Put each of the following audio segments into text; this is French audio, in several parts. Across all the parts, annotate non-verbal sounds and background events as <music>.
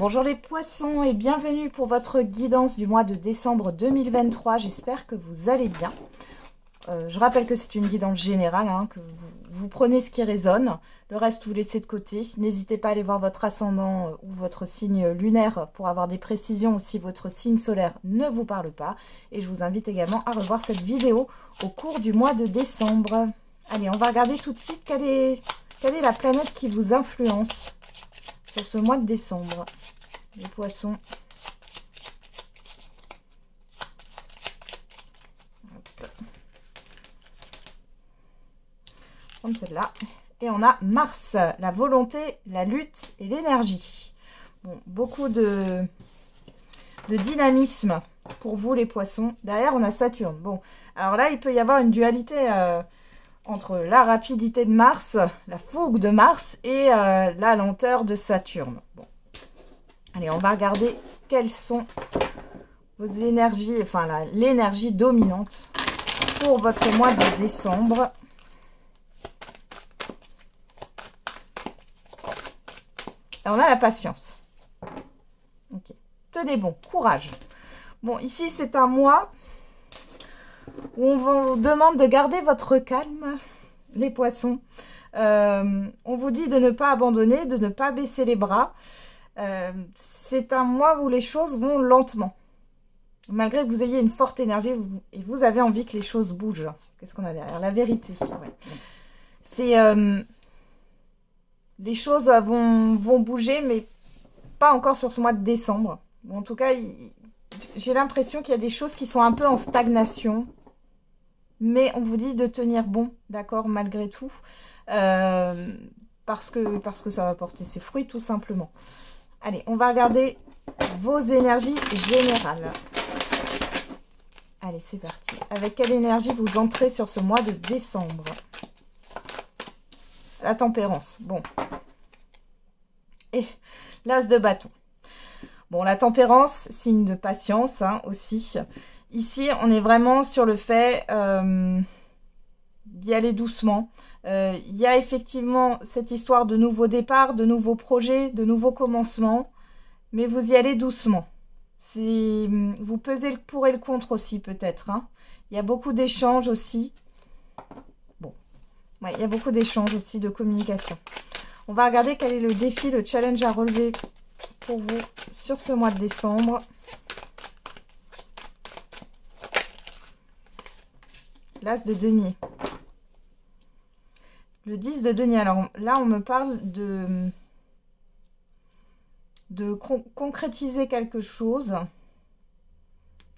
Bonjour les poissons et bienvenue pour votre guidance du mois de décembre 2023. J'espère que vous allez bien. Euh, je rappelle que c'est une guidance générale, hein, que vous, prenez ce qui résonne. Le reste, vous laissez de côté. N'hésitez pas à aller voir votre ascendant euh, ou votre signe lunaire pour avoir des précisions si votre signe solaire ne vous parle pas. Et je vous invite également à revoir cette vidéo au cours du mois de décembre. Allez, on va regarder tout de suite quelle est, quelle est la planète qui vous influence sur ce mois de décembre. Les poissons. Comme celle-là. Et on a Mars, la volonté, la lutte et l'énergie. Bon, beaucoup de, de dynamisme pour vous les poissons. Derrière, on a Saturne. Bon, alors là, il peut y avoir une dualité euh, entre la rapidité de Mars, la fougue de Mars et euh, la lenteur de Saturne. Bon. Allez, on va regarder quelles sont vos énergies, enfin l'énergie dominante pour votre mois de décembre. on a la patience. Ok. Tenez bon, courage. Bon, ici, c'est un mois on vous demande de garder votre calme, les poissons. Euh, on vous dit de ne pas abandonner, de ne pas baisser les bras. Euh, c'est un mois où les choses vont lentement. Malgré que vous ayez une forte énergie et vous avez envie que les choses bougent. Qu'est-ce qu'on a derrière? La vérité. C'est... Euh, les choses vont, vont bouger, mais pas encore sur ce mois de décembre. en tout cas, j'ai l'impression qu'il y a des choses qui sont un peu en stagnation. Mais on vous dit de tenir bon, d'accord, malgré tout. Euh, parce, que, parce que ça va porter ses fruits, tout simplement. Allez, on va regarder vos énergies générales. Allez, c'est parti. Avec quelle énergie vous entrez sur ce mois de décembre? La tempérance. Bon. Et l'as de bâton. Bon, la tempérance, signe de patience hein, aussi. Ici, on est vraiment sur le fait euh, d'y aller doucement. Euh, il y a effectivement cette histoire de nouveaux départs, de nouveaux projets, de nouveaux commencements, mais vous y allez doucement. Vous pesez le pour et le contre aussi peut-être. Hein. Il y a beaucoup d'échanges aussi. Bon, il y a beaucoup d'échanges aussi, de communication. On va regarder quel est le défi, le challenge à relever pour vous sur ce mois de décembre. L'As de denier. Le 10 de denier. Alors là, on me parle de, de concrétiser quelque chose,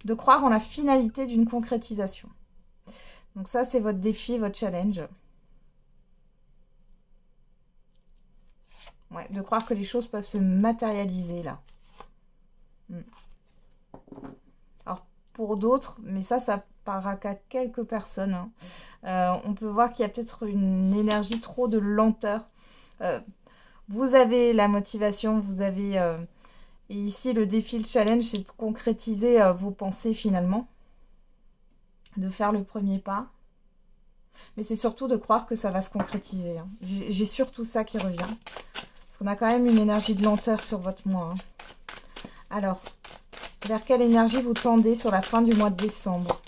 de croire en la finalité d'une concrétisation. Donc ça, c'est votre défi, votre challenge. Ouais, de croire que les choses peuvent se matérialiser là. Hmm. Pour d'autres, mais ça, ça par qu'à quelques personnes. Hein. Euh, on peut voir qu'il y a peut-être une énergie trop de lenteur. Euh, vous avez la motivation, vous avez... Euh, et ici, le défi, le challenge, c'est de concrétiser vos pensées finalement. De faire le premier pas. Mais c'est surtout de croire que ça va se concrétiser. Hein. J'ai surtout ça qui revient. Parce qu'on a quand même une énergie de lenteur sur votre mois. Hein. Alors, vers quelle énergie vous tendez sur la fin du mois de décembre?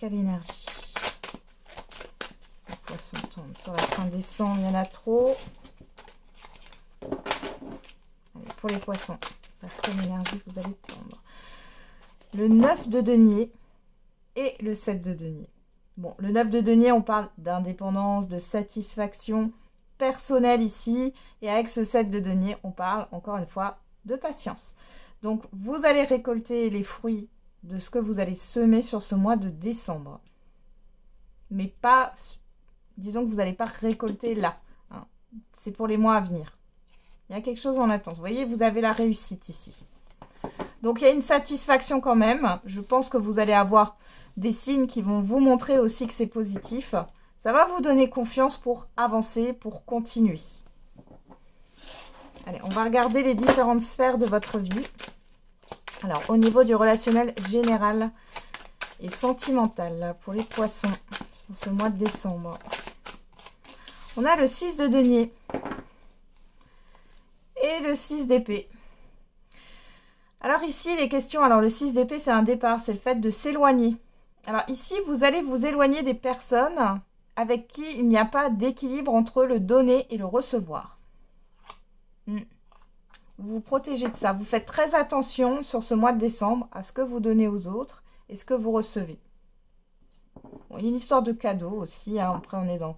L'énergie. Les poissons tombent sur la fin décembre, il y en a trop. Allez, pour les poissons, vers quelle énergie vous allez tendre Le 9 de denier et le 7 de denier. Bon, le 9 de denier, on parle d'indépendance, de satisfaction personnelle ici. Et avec ce 7 de denier, on parle encore une fois de patience. Donc, vous allez récolter les fruits de ce que vous allez semer sur ce mois de décembre. Mais pas, disons que vous n'allez pas récolter là. Hein. C'est pour les mois à venir. Il y a quelque chose en attente. Vous voyez, vous avez la réussite ici. Donc, il y a une satisfaction quand même. Je pense que vous allez avoir des signes qui vont vous montrer aussi que c'est positif. Ça va vous donner confiance pour avancer, pour continuer. Allez, on va regarder les différentes sphères de votre vie. Alors, au niveau du relationnel général et sentimental pour les poissons sur ce mois de décembre, on a le 6 de denier et le 6 d'épée. Alors ici, les questions, alors le 6 d'épée, c'est un départ, c'est le fait de s'éloigner. Alors ici, vous allez vous éloigner des personnes avec qui il n'y a pas d'équilibre entre le donner et le recevoir. Hmm. Vous vous protégez de ça. Vous faites très attention sur ce mois de décembre à ce que vous donnez aux autres et ce que vous recevez. il y a une histoire de cadeaux aussi. Hein. Après, on est dans,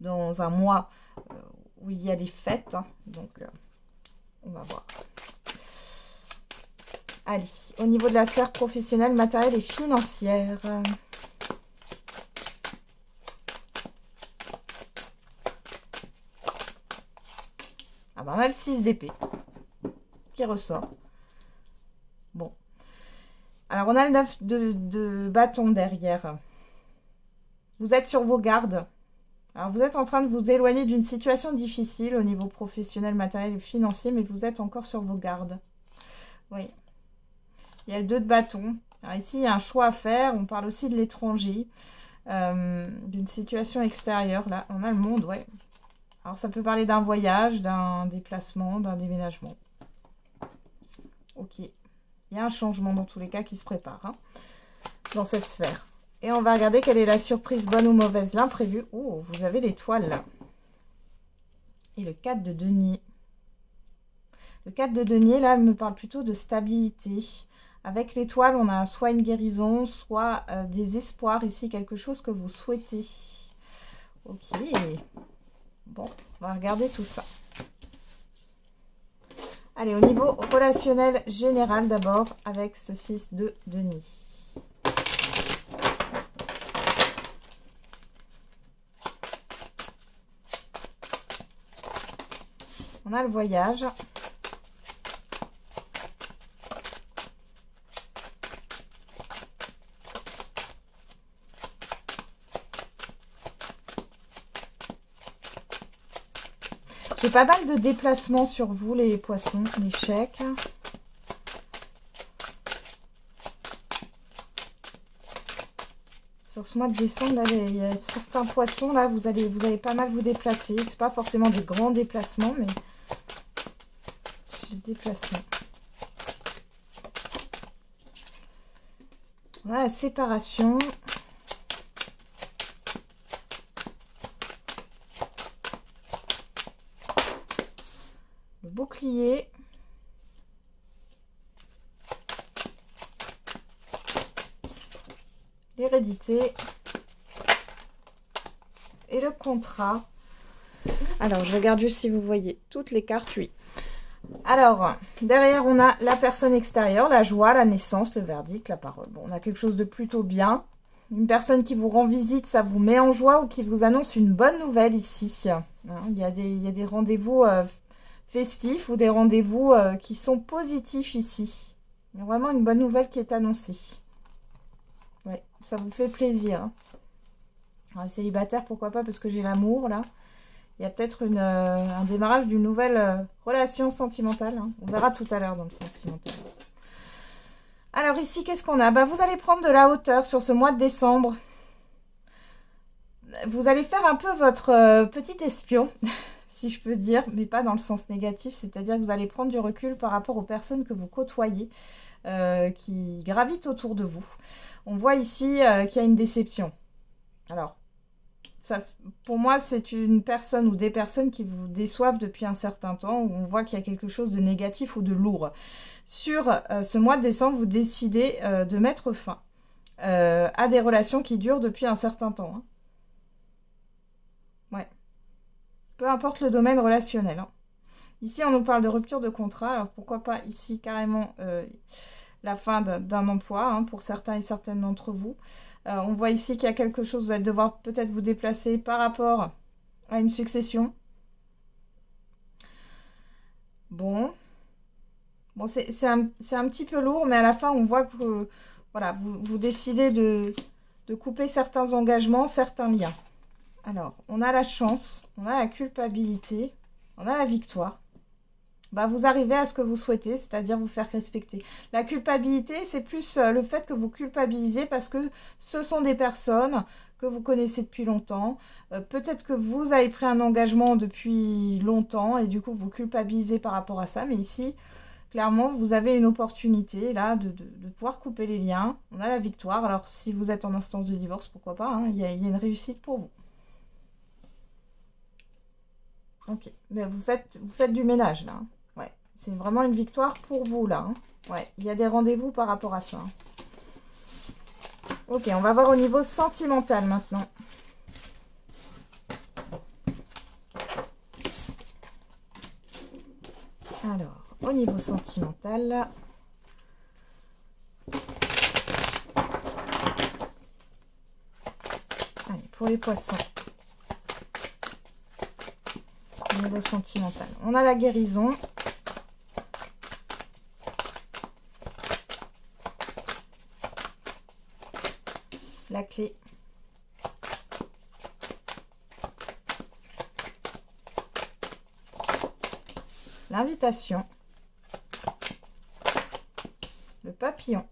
dans un mois euh, où il y a les fêtes. Hein. Donc, euh, on va voir. Allez, au niveau de la sphère professionnelle, matérielle et financière. Ah ben, on a le 6 d'épée qui ressort. Bon. Alors, on a le 9 de, de bâton derrière. Vous êtes sur vos gardes. Alors, vous êtes en train de vous éloigner d'une situation difficile au niveau professionnel, matériel et financier, mais vous êtes encore sur vos gardes. Oui. Il y a le 2 de bâton. Ici, il y a un choix à faire. On parle aussi de l'étranger, euh, d'une situation extérieure. Là, on a le monde, ouais. Alors, ça peut parler d'un voyage, d'un déplacement, d'un déménagement. Ok. Il y a un changement dans tous les cas qui se prépare hein, dans cette sphère. Et on va regarder quelle est la surprise, bonne ou mauvaise, l'imprévu. Oh, vous avez l'étoile là. Et le 4 de denier. Le 4 de denier, là, me parle plutôt de stabilité. Avec l'étoile, on a soit une guérison, soit euh, des espoirs ici, quelque chose que vous souhaitez. Ok. Bon, on va regarder tout ça. Allez, au niveau relationnel général d'abord, avec ce 6 de Denis. On a le voyage. Pas mal de déplacements sur vous, les poissons, les chèques. Sur ce mois de décembre, il y a certains poissons, là, vous allez, vous allez pas mal vous déplacer. C'est pas forcément des grands déplacements, mais déplacement. Voilà la séparation. L'hérédité. Et le contrat. Alors, je regarde juste si vous voyez toutes les cartes, oui. Alors, derrière, on a la personne extérieure, la joie, la naissance, le verdict, la parole. Bon, on a quelque chose de plutôt bien. Une personne qui vous rend visite, ça vous met en joie ou qui vous annonce une bonne nouvelle ici. Hein, il, y a des, des rendez-vous euh, festifs ou des rendez-vous euh, qui sont positifs ici. Il y a vraiment une bonne nouvelle qui est annoncée. Oui, ça vous fait plaisir. Hein. célibataire, pourquoi pas, parce que j'ai l'amour, là il y a peut-être euh, un démarrage d'une nouvelle euh, relation sentimentale. Hein. On verra tout à l'heure dans le sentimental. Alors ici, qu'est-ce qu'on a? Bah, Vous allez prendre de la hauteur sur ce mois de décembre. Vous allez faire un peu votre petit espion, <laughs> si je peux dire, mais pas dans le sens négatif. C'est-à-dire que vous allez prendre du recul par rapport aux personnes que vous côtoyez, qui gravitent autour de vous. On voit ici qu'il y a une déception. Alors, pour moi, c'est une personne ou des personnes qui vous déçoivent depuis un certain temps, où on voit qu'il y a quelque chose de négatif ou de lourd. Sur euh, ce mois de décembre, vous décidez euh, de mettre fin euh, à des relations qui durent depuis un certain temps. Hein. Ouais. Peu importe le domaine relationnel. Hein. Ici, on nous parle de rupture de contrat. Alors, pourquoi pas ici, carrément, la fin d'un emploi hein, pour certains et certaines d'entre vous. Euh, on voit ici qu'il y a quelque chose, vous allez devoir peut-être vous déplacer par rapport à une succession. Bon. Bon, c'est un, petit peu lourd, mais à la fin, on voit que vous, voilà, vous, décidez de, de couper certains engagements, certains liens. Alors, on a la chance, on a la culpabilité, on a la victoire. bah, vous arrivez à ce que vous souhaitez, c'est-à-dire vous faire respecter. La culpabilité, c'est plus euh, le fait que vous culpabilisez parce que ce sont des personnes que vous connaissez depuis longtemps. Euh, peut-être que vous avez pris un engagement depuis longtemps et du coup vous culpabilisez par rapport à ça. Mais ici, clairement, vous avez une opportunité là de, pouvoir couper les liens. On a la victoire. Alors si vous êtes en instance de divorce, pourquoi pas, hein, il y, a une réussite pour vous. Ok, vous faites, vous faites du ménage là. Hein. Ouais, c'est vraiment une victoire pour vous là. Hein. Ouais, il y a des rendez-vous par rapport à ça. Ok, on va voir au niveau sentimental maintenant. Alors, au niveau sentimental, allez, pour les poissons, au sentimental, on a la guérison, la clé. L'invitation. Le papillon.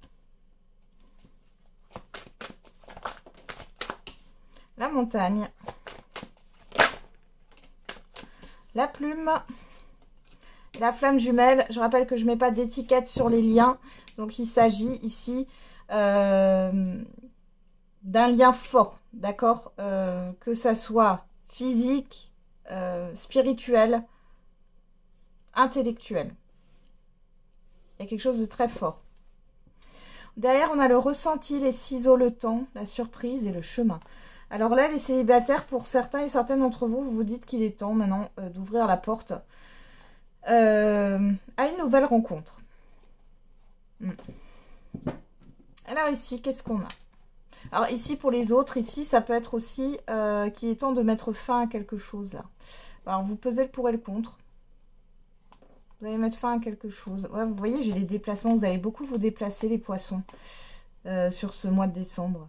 La montagne. La plume. La flamme jumelle. Je rappelle que je ne mets pas d'étiquette sur les liens. Donc il s'agit ici euh, d'un lien fort, d'accord? Euh, Que ça soit physique, euh, spirituel, intellectuel. Il y a quelque chose de très fort. Derrière, on a le ressenti, les ciseaux, le temps, la surprise et le chemin. Alors là, les célibataires, pour certains et certaines d'entre vous, vous vous dites qu'il est temps maintenant euh, d'ouvrir la porte à une nouvelle rencontre. Hmm. Alors ici, qu'est-ce qu'on a? Alors ici, pour les autres, ici, ça peut être aussi euh, qu'il est temps de mettre fin à quelque chose là. Alors vous pesez le pour et le contre. Vous allez mettre fin à quelque chose. vous voyez, j'ai les déplacements. Vous allez beaucoup vous déplacer, les poissons, euh, sur ce mois de décembre.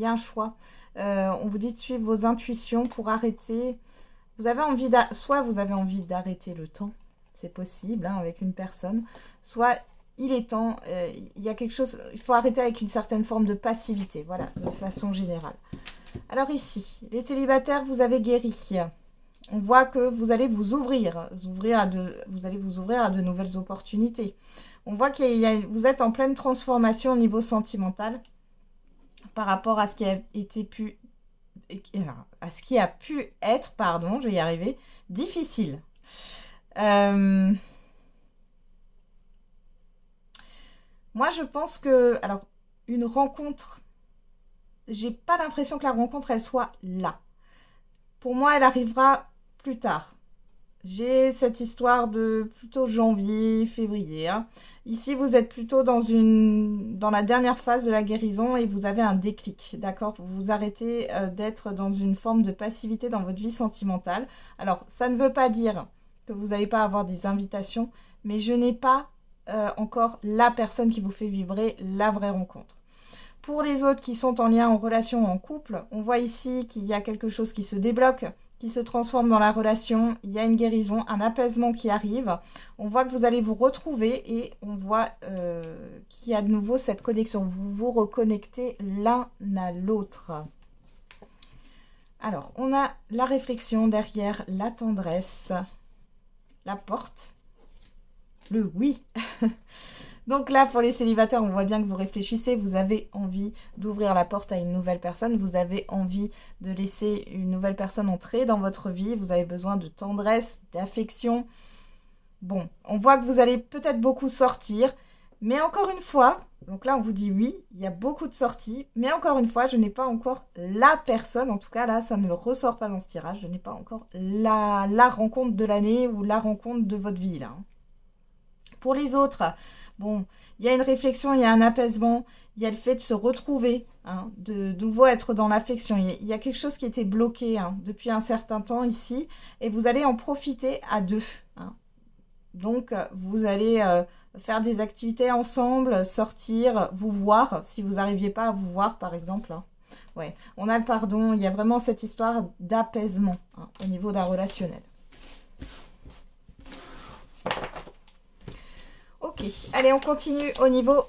Il y a un choix. Euh, on vous dit de suivre vos intuitions pour arrêter. Vous avez envie, soit vous avez envie d'arrêter le temps, c'est possible, hein, avec une personne, soit il est temps, euh, il y a quelque chose, il faut arrêter avec une certaine forme de passivité, voilà, de façon générale. Alors ici, les célibataires, vous avez guéri. On voit que vous allez vous ouvrir, vous, allez vous ouvrir à de nouvelles opportunités. On voit que vous êtes en pleine transformation au niveau sentimental par rapport à ce qui a été pu, à ce qui a pu être, pardon, je vais y arriver, difficile. Euh, Moi, je pense que, alors, une rencontre, j'ai pas l'impression que la rencontre, elle soit là. Pour moi, elle arrivera plus tard. J'ai cette histoire de plutôt janvier, février. Hein. Ici, vous êtes plutôt dans une dans la dernière phase de la guérison et vous avez un déclic, d'accord? Vous arrêtez euh, d'être dans une forme de passivité dans votre vie sentimentale. Alors, ça ne veut pas dire que vous n'allez pas avoir des invitations, mais je n'ai pas euh, encore la personne qui vous fait vibrer la vraie rencontre. Pour les autres qui sont en lien, en relation, en couple, on voit ici qu'il y a quelque chose qui se débloque, qui se transforme dans la relation, il y a une guérison, un apaisement qui arrive. On voit que vous allez vous retrouver et on voit euh, qu'il y a de nouveau cette connexion. Vous vous reconnectez l'un à l'autre. Alors, on a la réflexion derrière la tendresse, la porte le oui. <laughs> Donc là, pour les célibataires, on voit bien que vous réfléchissez, vous avez envie d'ouvrir la porte à une nouvelle personne, vous avez envie de laisser une nouvelle personne entrer dans votre vie, vous avez besoin de tendresse, d'affection. Bon, on voit que vous allez peut-être beaucoup sortir, mais encore une fois, donc là on vous dit oui, il y a beaucoup de sorties, mais encore une fois, je n'ai pas encore la personne, en tout cas là, ça ne ressort pas dans ce tirage, je n'ai pas encore la, rencontre de l'année ou la rencontre de votre vie là. Hein. Pour les autres, bon, il y a une réflexion, il y a un apaisement, il y a le fait de se retrouver, hein, de, nouveau être dans l'affection. Il, y a quelque chose qui était bloqué hein, depuis un certain temps ici, et vous allez en profiter à deux. Hein. Donc, vous allez euh, faire des activités ensemble, sortir, vous voir, si vous n'arriviez pas à vous voir, par exemple. Ouais, on a le pardon, il y a vraiment cette histoire d'apaisement au niveau d'un relationnel. Allez, on continue au niveau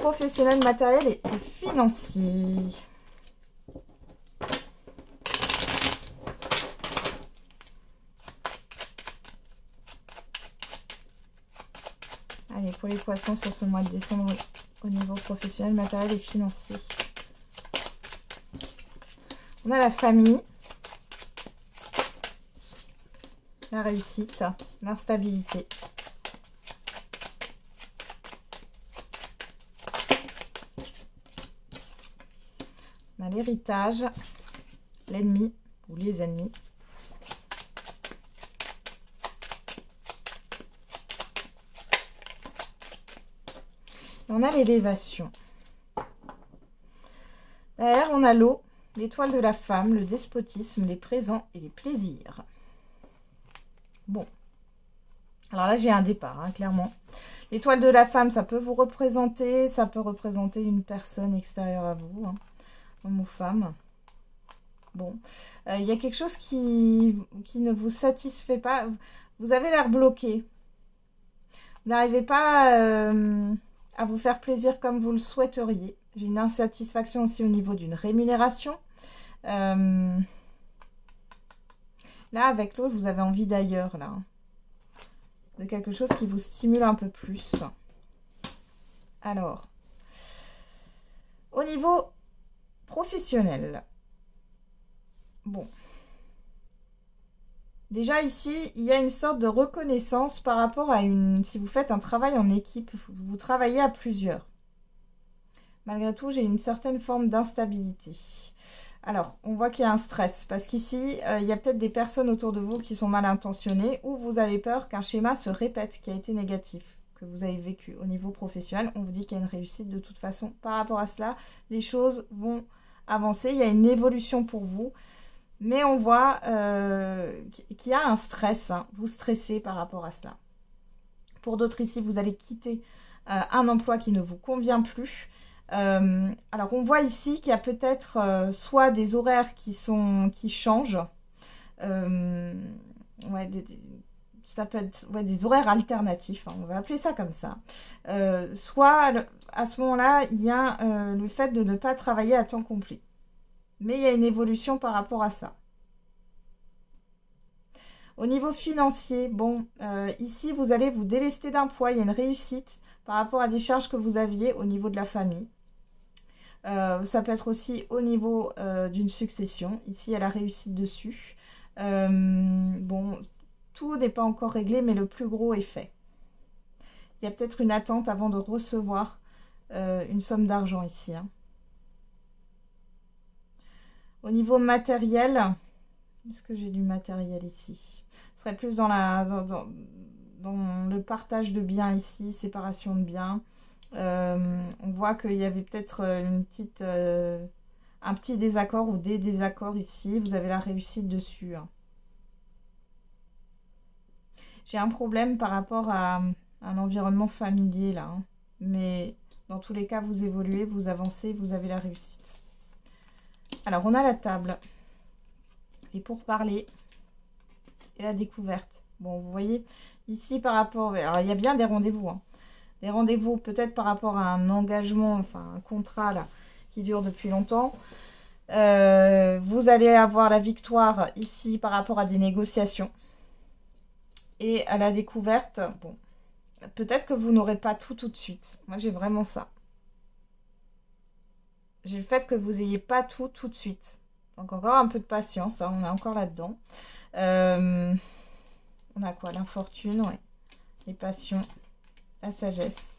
professionnel, matériel et financier. Allez, pour les poissons sur ce mois de décembre au niveau professionnel, matériel et financier. On a la famille, la réussite, l'instabilité. L'héritage, l'ennemi ou les ennemis. on a l'élévation. Derrière, on a l'eau, l'étoile de la femme, le despotisme, les présents et les plaisirs. Bon. Alors là, j'ai un départ, hein, clairement. L'étoile de la femme, ça peut vous représenter, ça peut représenter une personne extérieure à vous, hein, homme ou femme. Bon, euh, il y a quelque chose qui, qui ne vous satisfait pas. Vous avez l'air bloqué. Vous n'arrivez pas... Euh, à vous faire plaisir comme vous le souhaiteriez. J'ai une insatisfaction aussi au niveau d'une rémunération. Euh, là, avec l'autre, vous avez envie d'ailleurs, là. De quelque chose qui vous stimule un peu plus. Alors, au niveau professionnel, bon, Déjà ici, il y a une sorte de reconnaissance par rapport à une... Si vous faites un travail en équipe, vous travaillez à plusieurs. Malgré tout, j'ai une certaine forme d'instabilité. Alors, on voit qu'il y a un stress parce qu'ici, euh, il y a peut-être des personnes autour de vous qui sont mal intentionnées ou vous avez peur qu'un schéma se répète qui a été négatif, que vous avez vécu au niveau professionnel. On vous dit qu'il y a une réussite de toute façon. Par rapport à cela, les choses vont avancer. Il y a une évolution pour vous. Mais on voit euh, qu'il y a un stress. Hein. Vous stressez par rapport à cela. Pour d'autres ici, vous allez quitter euh, un emploi qui ne vous convient plus. Euh, alors, on voit ici qu'il y a peut-être soit des horaires qui, sont, qui changent. ouais, ça peut être des horaires alternatifs, hein, on va appeler ça comme ça. soit à ce moment-là, il y a le fait de ne pas travailler à temps complet. Mais il y a une évolution par rapport à ça. Au niveau financier, bon, euh, ici, vous allez vous délester d'un poids. Il y a une réussite par rapport à des charges que vous aviez au niveau de la famille. Euh, ça peut être aussi au niveau euh, d'une succession. Ici, il y a la réussite dessus. bon, tout n'est pas encore réglé, mais le plus gros est fait. Il y a peut-être une attente avant de recevoir une somme d'argent ici. Hein. Au niveau matériel, est-ce que j'ai du matériel ici? Ce serait plus dans, le partage de biens ici, séparation de biens. Euh, on voit qu'il y avait peut-être euh, euh, un petit désaccord ou des désaccords ici. Vous avez la réussite dessus. Hein. J'ai un problème par rapport à un environnement familier là. Hein. Mais dans tous les cas, vous évoluez, vous avancez, vous avez la réussite. Alors, on a la table. Et pour parler. Et la découverte. Bon, vous voyez, ici, par rapport... Alors, il y a bien des rendez-vous. Hein. Des rendez-vous, peut-être par rapport à un engagement, enfin, un contrat, là, qui dure depuis longtemps. Euh, vous allez avoir la victoire ici par rapport à des négociations. Et à la découverte, bon, peut-être que vous n'aurez pas tout tout de suite. Moi, j'ai vraiment ça j'ai le fait que vous n'ayez pas tout tout de suite. Donc encore un peu de patience, hein, on est encore là-dedans. Euh, on a quoi? L'infortune, ouais. Les passions, la sagesse.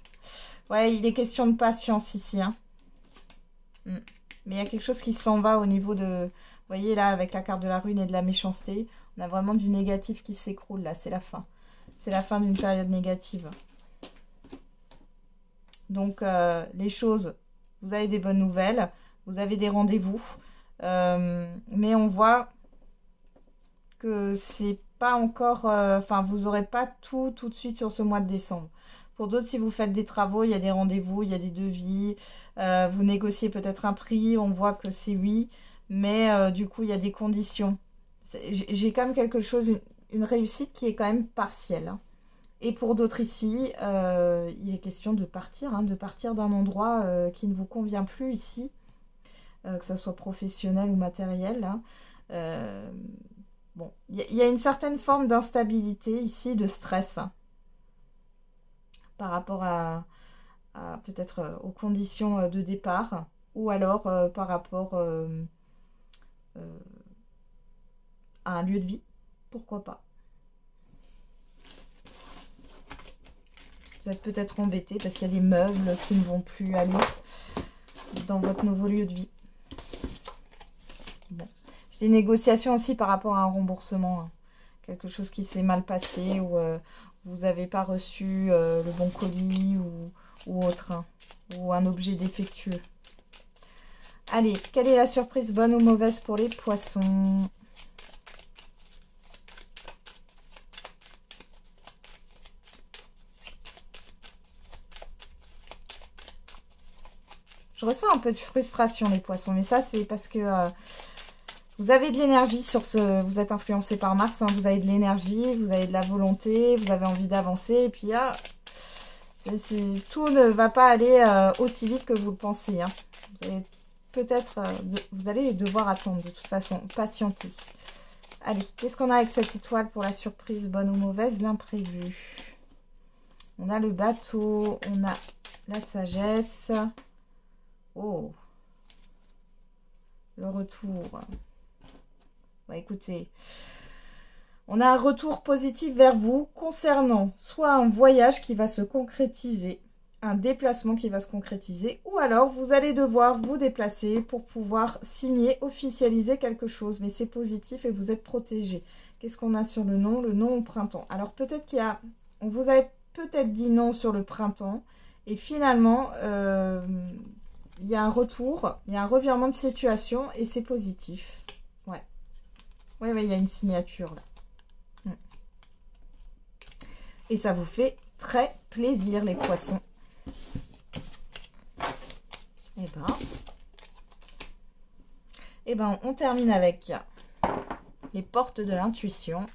Ouais, il est question de patience ici. Hein. Hmm. Mais il y a quelque chose qui s'en va au niveau de... Vous voyez là, avec la carte de la rune et de la méchanceté, on a vraiment du négatif qui s'écroule là, c'est la fin. C'est la fin d'une période négative. Donc euh, les choses vous avez des bonnes nouvelles, vous avez des rendez-vous. Euh, mais on voit que c'est pas encore... Euh, enfin, vous n'aurez pas tout tout de suite sur ce mois de décembre. Pour d'autres, si vous faites des travaux, il y a des rendez-vous, il y a des devis. Vous négociez peut-être un prix, on voit que c'est oui. Mais du coup, il y a des conditions. J'ai quand même quelque chose, une, réussite qui est quand même partielle. Hein. Et pour d'autres ici, euh, il est question de partir, hein, de partir d'un endroit euh, qui ne vous convient plus ici, euh, que ce soit professionnel ou matériel. Hein. bon, il y, a une certaine forme d'instabilité ici, de stress, par rapport à, peut-être aux conditions de départ, ou alors par rapport un lieu de vie, pourquoi pas. Vous êtes peut-être embêté parce qu'il y a des meubles qui ne vont plus aller dans votre nouveau lieu de vie. J'ai des négociations aussi par rapport à un remboursement. Hein. Quelque chose qui s'est mal passé ou euh, vous n'avez pas reçu euh, le bon colis ou, autre. Hein. ou un objet défectueux. Allez, quelle est la surprise bonne ou mauvaise pour les poissons? Je ressens un peu de frustration, les poissons. Mais ça, c'est parce que euh, vous avez de l'énergie sur ce... Vous êtes influencé par Mars. Hein. vous avez de l'énergie, vous avez de la volonté, vous avez envie d'avancer. Et puis, là, tout ne va pas aller euh, aussi vite que vous le pensez. Hein. Vous allez peut-être... Euh, vous allez devoir attendre de toute façon. Patienter. Allez, qu'est-ce qu'on a avec cette étoile pour la surprise, bonne ou mauvaise? L'imprévu. On a le bateau, on a la sagesse... Oh. Le retour. Bah, écoutez, on a un retour positif vers vous concernant soit un voyage qui va se concrétiser, un déplacement qui va se concrétiser, ou alors vous allez devoir vous déplacer pour pouvoir signer, officialiser quelque chose. Mais c'est positif et vous êtes protégé. Qu'est-ce qu'on a sur le nom? Le nom au printemps. Alors peut-être qu'il y a... On vous avait peut-être dit non sur le printemps. Et finalement, euh, il y a un retour, il y a un revirement de situation et c'est positif. Ouais. Ouais, ouais, il y a une signature là. Hmm. Et ça vous fait très plaisir les poissons. Et eh ben, et eh ben, on termine avec les portes de l'intuition.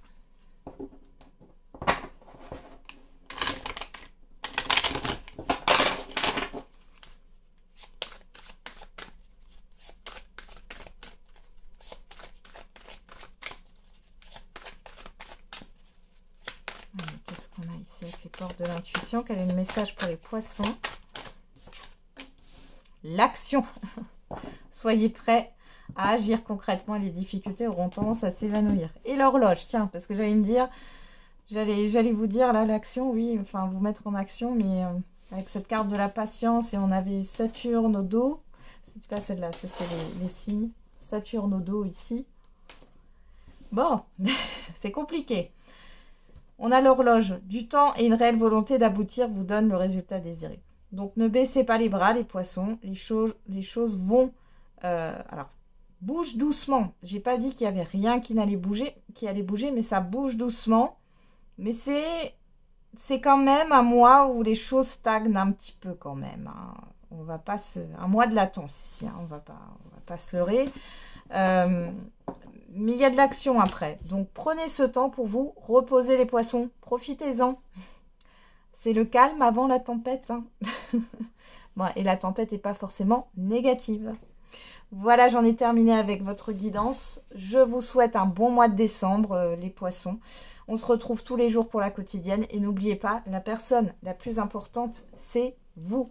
De l'intuition. Quel est le message pour les poissons? L'action. <laughs> Soyez prêts à agir concrètement. Les difficultés auront tendance à s'évanouir. Et l'horloge, tiens, parce que j'allais me dire, j'allais vous dire là l'action, oui, enfin vous mettre en action, mais euh, avec cette carte de la patience et on avait Saturne au dos. C'est pas celle-là, c'est les, les signes. Saturne au dos ici. Bon, <laughs> c'est compliqué. On a l'horloge. Du temps et une réelle volonté d'aboutir vous donne le résultat désiré. Donc ne baissez pas les bras, les poissons. Les choses, vont... Euh, alors, bouge doucement. J'ai pas dit qu'il y avait rien qui n'allait bouger, qui allait bouger, mais ça bouge doucement. Mais c'est c'est quand même un mois où les choses stagnent un petit peu quand même. Hein. On va pas se... Un mois de latence ici, hein. on va pas, on va pas se leurrer. Euh, mais il y a de l'action après. Donc prenez ce temps pour vous reposer les poissons. Profitez-en. <laughs> C'est le calme avant la tempête. Hein. <laughs> bon, et la tempête n'est pas forcément négative. Voilà, j'en ai terminé avec votre guidance. Je vous souhaite un bon mois de décembre, euh, les poissons. On se retrouve tous les jours pour la quotidienne. Et n'oubliez pas, la personne la plus importante, c'est vous.